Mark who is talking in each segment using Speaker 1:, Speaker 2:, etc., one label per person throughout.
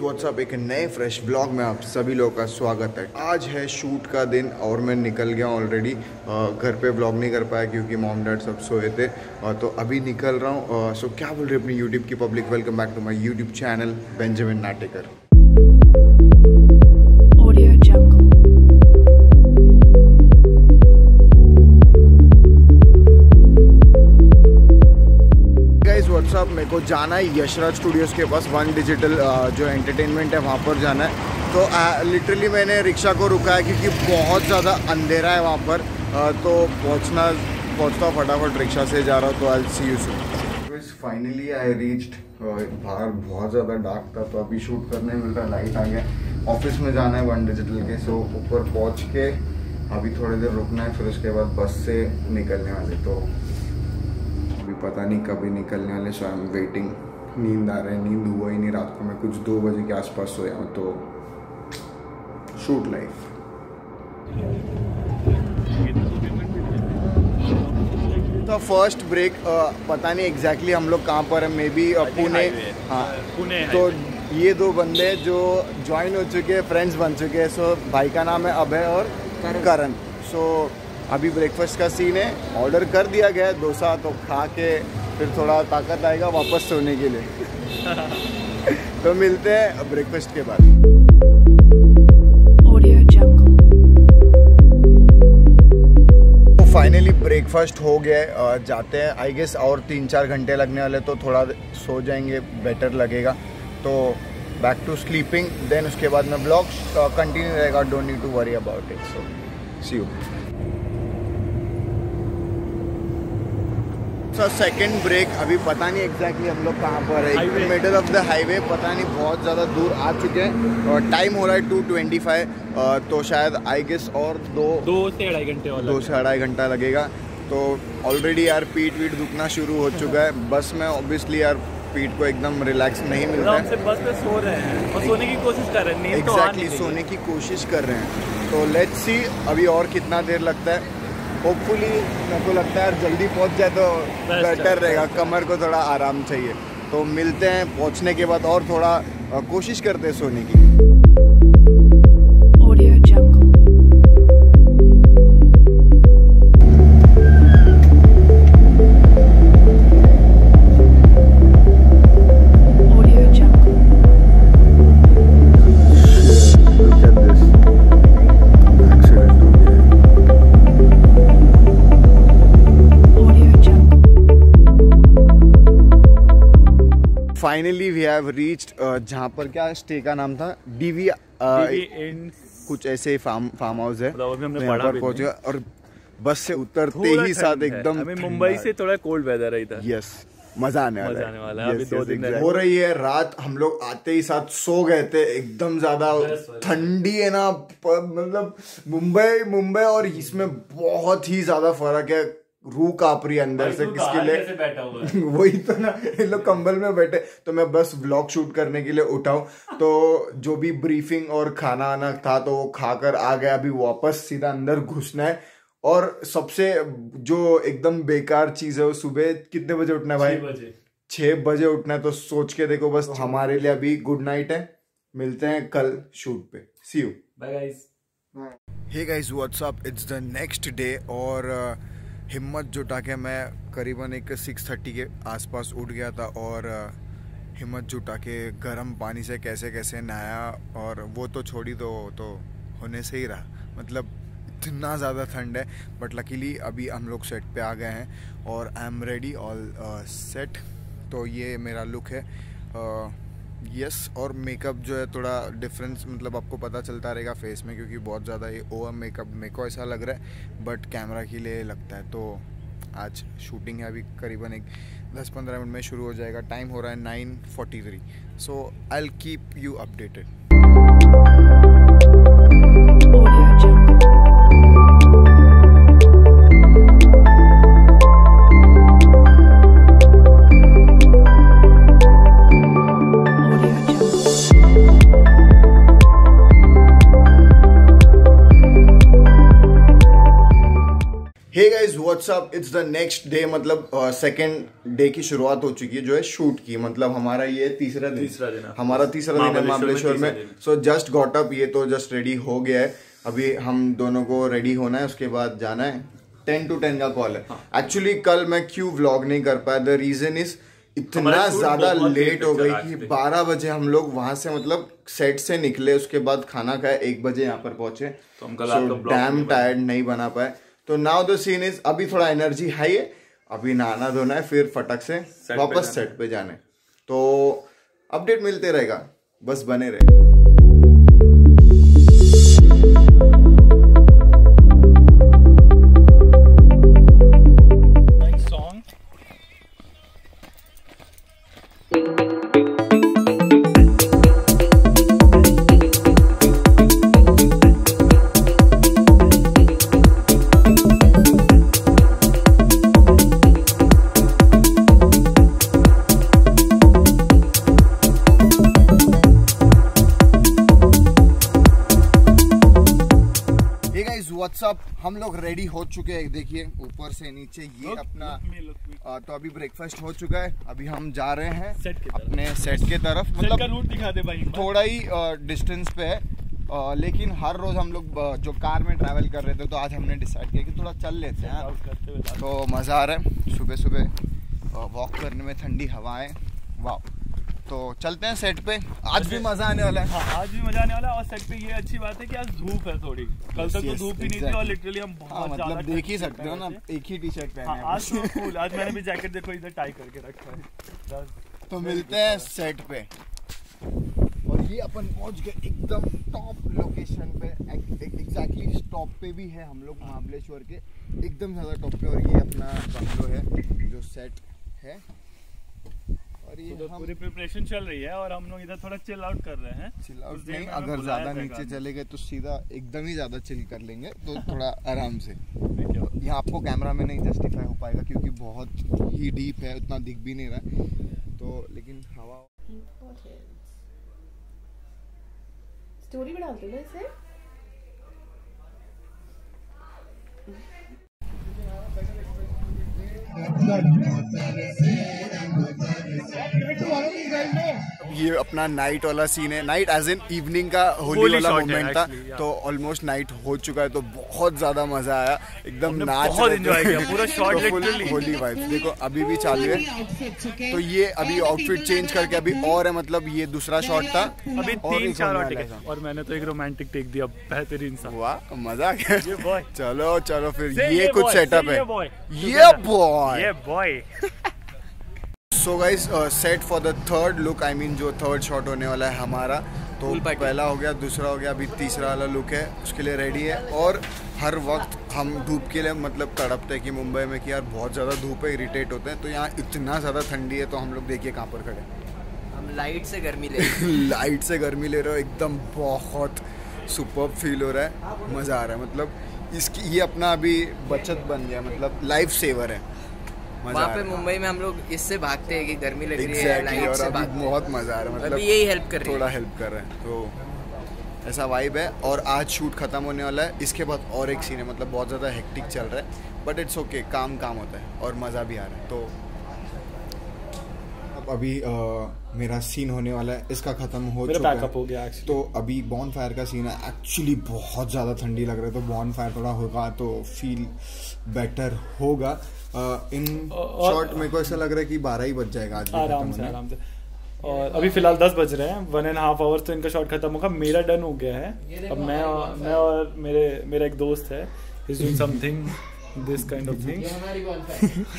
Speaker 1: WhatsApp एक नए fresh blog में आप सभी लोगों का स्वागत है। आज है शूट का दिन और मैं निकल गया ऑलरेडी घर पे ब्लॉग नहीं कर पाया क्योंकि मॉम डैड सब सोए थे। अ, तो अभी निकल रहा हूँ। सो क्या बोल रहे अपनी यूट्यूब की public welcome back to my YouTube channel Benjamin Natekar what's up मेरे को जाना है यशराज स्टूडियोज़ के पास वन डिजिटल जो एंटरटेनमेंट है वहाँ पर जाना है। तो लिटरली मैंने रिक्शा को रुका है क्योंकि बहुत ज़्यादा अंधेरा है वहाँ पर। अ, तो पहुँचना पहुँचता हूँ फटाफट रिक्शा से जा रहा हूँ तो I see you soon finally I reached बाहर बहुत ज़्यादा डार्क था तो अभी शूट करने मिल रहा लाइट आ गया। ऑफ़िस में जाना है वन डिजिटल के सो ऊपर पहुँच के अभी थोड़ी देर रुकना है फिर उसके बाद बस से निकलने वाले तो पता नहीं कभी निकलने वाले सो आई एम वेटिंग नींद आ रहा है नींद हुआ ही नहीं रात को। मैं कुछ दो बजे के आसपास सोया हूँ तो शूट लाइफ तो फ़र्स्ट ब्रेक पता नहीं एग्जैक्टली exactly हम लोग कहाँ पर है मे बी पुणे। हाँ।
Speaker 2: पुणे
Speaker 1: तो ये दो बंदे जो ज्वाइन हो चुके हैं फ्रेंड्स बन चुके हैं सो भाई का नाम है अभय और करण। सो अभी ब्रेकफास्ट का सीन है ऑर्डर कर दिया गया है डोसा तो खा के फिर थोड़ा ताकत आएगा वापस सोने के लिए। तो मिलते हैं ब्रेकफास्ट के बाद. तो फाइनली ब्रेकफास्ट हो गया है जाते हैं। आई गेस और तीन चार घंटे लगने वाले तो थोड़ा सो जाएँगे बेटर लगेगा। तो बैक टू स्लीपिंग देन उसके बाद में ब्लॉग कंटिन्यू रहेगा don't need to worry about it so see you sir second break अभी पता नहीं एग्जैक्टली हम लोग कहाँ पर है. मिडल ऑफ़ द हाईवे पता नहीं बहुत ज़्यादा दूर आ चुके हैं. और टाइम हो रहा है टू ट्वेंटी फाइव तो शायद आई गेस और दो
Speaker 2: दो से अढ़ाई घंटे और
Speaker 1: दो से अढ़ाई घंटा लगेगा. तो ऑलरेडी यार पीठ वीट दुखना शुरू हो चुका है. बस में ऑब्वियसली यार पीठ को एकदम रिलैक्स नहीं
Speaker 2: मिल रहा
Speaker 1: है.
Speaker 2: बस में सो रहे हैं और सोने की कोशिश कर रहे हैं तो
Speaker 1: एग्जैक्टली
Speaker 2: नहीं
Speaker 1: सोने की कोशिश कर रहे हैं. तो लेट्स सी अभी और कितना देर लगता है. होपफुली मेरे को लगता है यार जल्दी पहुँच जाए तो बेटर रहेगा। कमर को थोड़ा आराम चाहिए। तो मिलते हैं पहुँचने के बाद और थोड़ा कोशिश करते हैं सोने की। हैव रीच्ड जहाँ पर क्या स्टे का नाम था? डीवी
Speaker 2: इन
Speaker 1: कुछ ऐसे फार्म फार्म हाउस है।
Speaker 2: मतलब हमने
Speaker 1: तो पर पहुँच गया और बस से उतरते ही साथ एकदम
Speaker 2: मुंबई। से थोड़ा कोल्ड वेदर है इधर।
Speaker 1: यस मज़ा आने वाला है।
Speaker 2: वाला अभी
Speaker 1: Yes,
Speaker 2: दो
Speaker 1: yes,
Speaker 2: दिन
Speaker 1: exactly.
Speaker 2: हो
Speaker 1: रही है रात हम लोग आते ही साथ सो गए थे। एकदम ज़्यादा. ठंडी है ना मतलब मुंबई मुंबई और इसमें बहुत ही ज़्यादा फ़र्क है। रूह काँप रही है अंदर से किसके लिए
Speaker 2: बैठा हुआ है?
Speaker 1: वही तो ना ये लोग कंबल में बैठे तो मैं बस व्लॉग शूट करने के लिए उठाऊं तो जो भी ब्रीफिंग और खाना आना था तो वो खाकर आ गया अभी वापस सीधा अंदर घुसना है। और सबसे जो एकदम बेकार चीज़ है वो सुबह कितने बजे उठना है भाई?
Speaker 2: बजे।
Speaker 1: छह बजे उठना है तो सोच के देखो बस हमारे लिए अभी गुड नाइट है। मिलते हैं कल शूट पे। See you
Speaker 2: bye guys
Speaker 1: hey guys what's up it's the next day और uh, हिम्मत जुटा के मैं करीबन एक सिक्स थर्टी के आसपास उठ गया था और uh, हिम्मत जुटा के गर्म पानी से कैसे कैसे नहाया और वो तो छोड़ी दो तो होने से ही रहा। मतलब इतना ज़्यादा ठंड है बट लकीली अभी हम लोग सेट पे आ गए हैं और I am ready all set तो ये मेरा लुक है यस और मेकअप जो है थोड़ा डिफरेंस मतलब आपको पता चलता रहेगा फेस में क्योंकि बहुत ज़्यादा ये ओवर मेकअप मेरे को ऐसा लग रहा है बट कैमरा के लिए लगता है। तो आज शूटिंग है अभी करीबन एक 10-15 मिनट में शुरू हो जाएगा। टाइम हो रहा है nine forty three so I keep you updated what's up it's the next day मतलब सेकंड डे की शुरुआत हो चुकी है जो है शूट की। मतलब हमारा ये तीसरा दिन।
Speaker 2: तीसरा दिन
Speaker 1: हमारा तीसरा दिन है
Speaker 2: महाबलेश्वर में।
Speaker 1: सो जस्ट गॉट अप ये तो जस्ट रेडी हो गया है। अभी हम दोनों को रेडी होना है उसके बाद जाना है। टेन टू टेन का कॉल है।
Speaker 2: हाँ।
Speaker 1: एक्चुअली कल मैं क्यों व्लॉग नहीं कर पाया? द रीजन इज़ इतना ज़्यादा लेट हो गई कि बारह बजे हम लोग वहाँ से मतलब सेट से निकले उसके बाद खाना खाए एक बजे यहाँ पर पहुँचे। डैम टायर्ड नहीं बना पाए। तो नाउ द सीन इज़ अभी थोड़ा एनर्जी हाई है अभी नहाना धोना है फिर फटक से वापस सेट पे जाने तो अपडेट मिलते रहेगा बस बने रहे। लोग रेडी हो चुके हैं। देखिए ऊपर से नीचे ये अपना आ, तो अभी ब्रेकफास्ट हो चुका है। अभी हम जा रहे हैं
Speaker 2: Set की।
Speaker 1: अपने सेट के तरफ़।
Speaker 2: मतलब रूट दिखा दे भाई
Speaker 1: थोड़ा ही डिस्टेंस पे है। आ, लेकिन हर रोज हम लोग जो कार में ट्रैवल कर रहे थे तो आज हमने डिसाइड किया कि थोड़ा चल लेते हैं। तो मज़ा आ रहा है। सुबह सुबह वॉक करने में ठंडी हवाएँ। वाह तो चलते हैं सेट पे। आज भी मज़ा आने वाला है।
Speaker 2: हाँ आज भी मज़ा आने वाला है और सेट पे ये अच्छी बात है कि आज धूप है थोड़ी। कल तक तो धूप ही नहीं थी और लिटरली हम
Speaker 1: हाँ
Speaker 2: बहुत ज़्यादा
Speaker 1: मतलब देख ही सकते हो ना। एक ही टी शर्ट पहने
Speaker 2: हाँ
Speaker 1: हैं।
Speaker 2: आज तो cool, आज मैंने भी जैकेट देखो इधर टाई करके रखा है।
Speaker 1: तो मिलते हैं सेट पे। और ये अपन पहुँच गए एकदम टॉप लोकेशन पे। एग्जैक्टली स्टॉप पे भी है हम लोग महाबलेश्वर के। एकदम ज़्यादा टॉप पे। और ये अपना बंगलो है जो सेट है हम
Speaker 2: पूरी प्रिपरेशन चल रही है और हम लोग इधर थोड़ा चिल आउट कर रहे हैं
Speaker 1: चिल आउट नहीं अगर ज़्यादा नीचे चले गए तो सीधा एकदम ही ज़्यादा चिल कर लेंगे तो थोड़ा आराम से? यहाँ आपको कैमरा में नहीं जस्टिफाई हो पाएगा क्योंकि बहुत ही डीप है उतना दिख भी नहीं रहा है तो लेकिन हवा.
Speaker 3: स्टोरी में डालते हो ना इसे
Speaker 1: ये अपना नाइट वाला सीन है। नाइट एज इन इवनिंग का होली
Speaker 2: होली
Speaker 1: वाला मोमेंट था।
Speaker 2: actually, yeah.
Speaker 1: तो ऑलमोस्ट नाइट हो चुका है तो बहुत ज़्यादा मज़ा आया। एकदम नाच
Speaker 2: बहुत
Speaker 1: रहे
Speaker 2: किया, पूरा shot
Speaker 1: तो होली वाइब देखो अभी भी चालू है। तो ये अभी आउटफिट चेंज करके अभी और है मतलब ये दूसरा शॉट था।
Speaker 2: अभी
Speaker 1: और
Speaker 2: तीन चार और और मैंने तो एक रोमांटिक टेक दिया बेहतरीन सा
Speaker 1: वाह मज़ा आ गया। चलो चलो फिर ये कुछ सेटअप है।
Speaker 2: ये।
Speaker 1: बॉय
Speaker 2: ये boy
Speaker 1: so guys set for the third look I mean जो थर्ड शॉट होने वाला है हमारा तो पहला हो गया दूसरा हो गया अभी तीसरा वाला लुक है उसके लिए रेडी है। और हर वक्त हम धूप के लिए मतलब तड़पते हैं कि मुंबई में कि यार बहुत ज़्यादा धूप है इरीटेट होते हैं तो यहाँ इतना ज़्यादा ठंडी है तो हम लोग देखिए कहाँ पर खड़े
Speaker 4: हम लाइट से गर्मी ले रहे
Speaker 1: लाइट से गर्मी ले रहे हो एकदम बहुत सुपर फील हो रहा है मज़ा आ रहा है मतलब इसकी ये अपना अभी बचत बन गया मतलब लाइफ सेवर है।
Speaker 4: वहाँ पे मुंबई में हम लोग इससे भागते हैं कि गर्मी लग रही है लाइट से भागते
Speaker 1: बहुत मज़ा आ रहा है मतलब
Speaker 4: यही हेल्प कर रही
Speaker 1: थोड़ा हेल्प कर रहे हैं तो ऐसा वाइब है। और आज शूट खत्म होने वाला है इसके बाद और एक सीन है मतलब बहुत ज़्यादा हेक्टिक चल रहा है बट इट्स ओके काम काम होता है और मज़ा भी आ रहा है तो अब अभी अ, मेरा सीन होने वाला है इसका खत्म हो
Speaker 2: मेरा
Speaker 1: चुका है।
Speaker 2: हो गया actually।
Speaker 1: तो अभी बॉन फायर का सीन है। एक्चुअली बहुत ज़्यादा ठंडी लग रहा है तो बॉन फायर थोड़ा होगा तो फील बेटर होगा। अ, इन शॉर्ट मेरे को ऐसा लग रहा है कि बारह ही बज जाएगा आज
Speaker 2: आराम से आराम से। और अभी फ़िलहाल दस बज रहे हैं वन एंड हाफ़ आवर्स तो इनका शॉट खत्म होगा। मेरा डन हो गया है। अब मैं और मैं और मेरे मेरा एक दोस्त है। Is doing something this kind of thing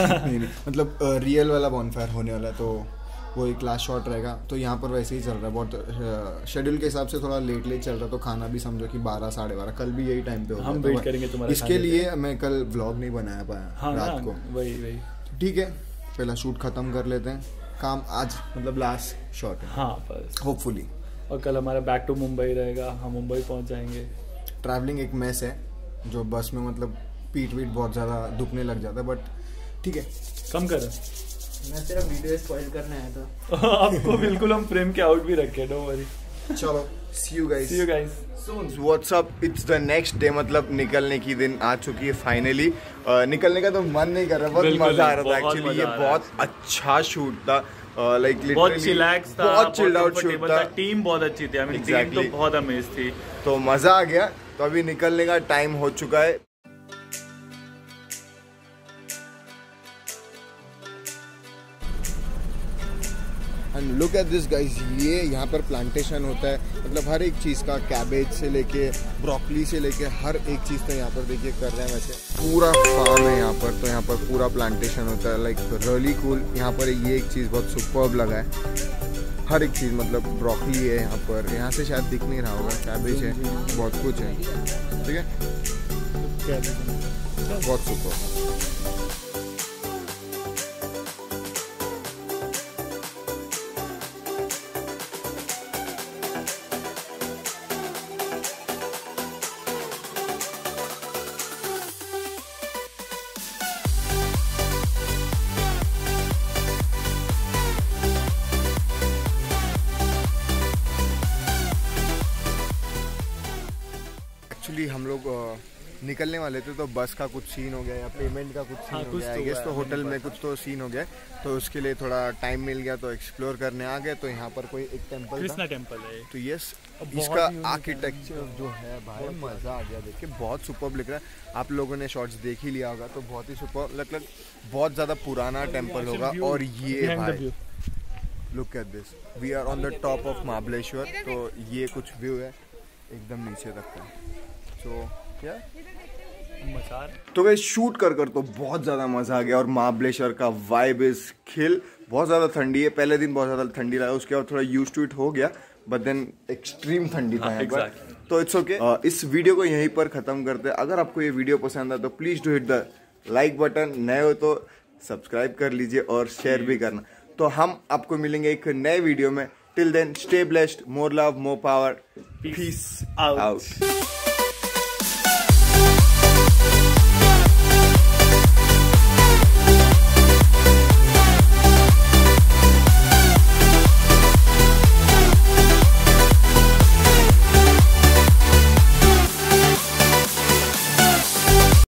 Speaker 1: नहीं नहीं मतलब रियल वाला बॉनफायर होने वाला है तो वो एक लास्ट शॉट रहेगा। तो यहाँ पर वैसे ही चल रहा है बहुत शेड्यूल के हिसाब से थोड़ा लेट लेट चल रहा है तो खाना भी समझो कि बारह साढ़े बारह कल भी यही टाइम पे होता
Speaker 2: हम
Speaker 1: है। तो मैं-
Speaker 2: करेंगे तुम्हारे
Speaker 1: इसके लिए मैं कल व्लॉग नहीं बनाया पाया
Speaker 2: हाँ ना
Speaker 1: रात को।
Speaker 2: वही वही।
Speaker 1: ठीक है पहला शूट खत्म कर लेते हैं। काम आज मतलब लास्ट शॉट है।
Speaker 2: हाँ बस।
Speaker 1: होपफुली
Speaker 2: और कल हमारा बैक टू मुंबई रहेगा हम मुंबई पहुँच जाएँगे।
Speaker 1: ट्रैवलिंग एक मैस है जो बस में मतलब पीठ वीट बहुत ज़्यादा दुखने लग जाता है बट ठीक है।
Speaker 2: कम कर।
Speaker 4: मैं सिर्फ़ वीडियो स्पॉइल करने आया था।
Speaker 2: आपको बिल्कुल हम फ्रेम के आउट भी रखे डोंट वरी
Speaker 1: चलो see you guys
Speaker 2: see you guys soon
Speaker 1: what's up it's the next day मतलब निकलने की दिन आ चुकी है फाइनली निकलने का तो मन नहीं कर रहा बहुत मज़ा आ रहा था
Speaker 2: बहुत
Speaker 1: एक्चुअली ये बहुत अच्छा शूट था। लाइक
Speaker 2: बहुत चिलैक्स था
Speaker 1: बहुत चिल्ड आउट शूट था।
Speaker 2: टीम बहुत अच्छी थी। आई मीन टीम तो बहुत अमेज थी।
Speaker 1: तो मज़ा आ गया। तो अभी निकलने का टाइम हो चुका है। And look at this guys ये यहाँ पर प्लांटेशन होता है। मतलब हर एक चीज़ का कैबेज से लेके ब्रोकली से लेके हर एक चीज़ तो यहाँ पर देखिए कर रहे हैं वैसे। पूरा फार्म है यहाँ पर तो यहाँ पर पूरा प्लांटेशन होता है। लाइक रियली कूल यहाँ पर ये एक चीज़ बहुत सुपर्ब लगा है। हर एक चीज़ मतलब ब्रोकली है यहाँ पर। यहाँ से शायद दिख नहीं रहा होगा कैबेज है बहुत कुछ है। ठीक है? बहुत सुपर निकलने वाले थे तो बस का कुछ सीन हो गया या पेमेंट का कुछ सीन
Speaker 2: हाँ,
Speaker 1: हो
Speaker 2: कुछ
Speaker 1: गया
Speaker 2: तो
Speaker 1: आई गेस तो होटल में कुछ तो सीन हो गया। तो उसके लिए थोड़ा टाइम मिल गया तो एक्सप्लोर करने आ गए तो यहाँ पर कोई एक टेंपल
Speaker 2: कृष्णा टेंपल है।
Speaker 1: तो यस इसका आर्किटेक्चर जो है भाई मज़ा आ गया देख के बहुत सुपर लिख रहा है। आप लोगों ने शॉर्ट्स देख ही लिया होगा तो बहुत ही सुपर लगभग बहुत ज़्यादा पुराना टेंपल होगा। और ये भाई look at this we are on the top of Mahabaleshwar तो ये कुछ व्यू है एकदम नीचे तक का। सो क्या? तो गए शूट कर कर तो बहुत ज़्यादा मज़ा आ गया और महाबलेश्वर का वाइब इज़ खिल। बहुत ज़्यादा ठंडी है पहले दिन बहुत ज़्यादा ठंडी लगा उसके बाद थोड़ा यूज़ टू इट हो गया बट देन एक्सट्रीम ठंडी था यहाँ
Speaker 2: exactly.
Speaker 1: तो इट्स ओके okay. इस वीडियो को यहीं पर ख़त्म करते हैं। अगर आपको ये वीडियो पसंद आए तो please do hit the like button नए हो तो सब्सक्राइब कर लीजिए और शेयर भी करना। तो हम आपको मिलेंगे एक नए वीडियो में। Till then stay blessed more love more power peace
Speaker 2: out.
Speaker 1: Out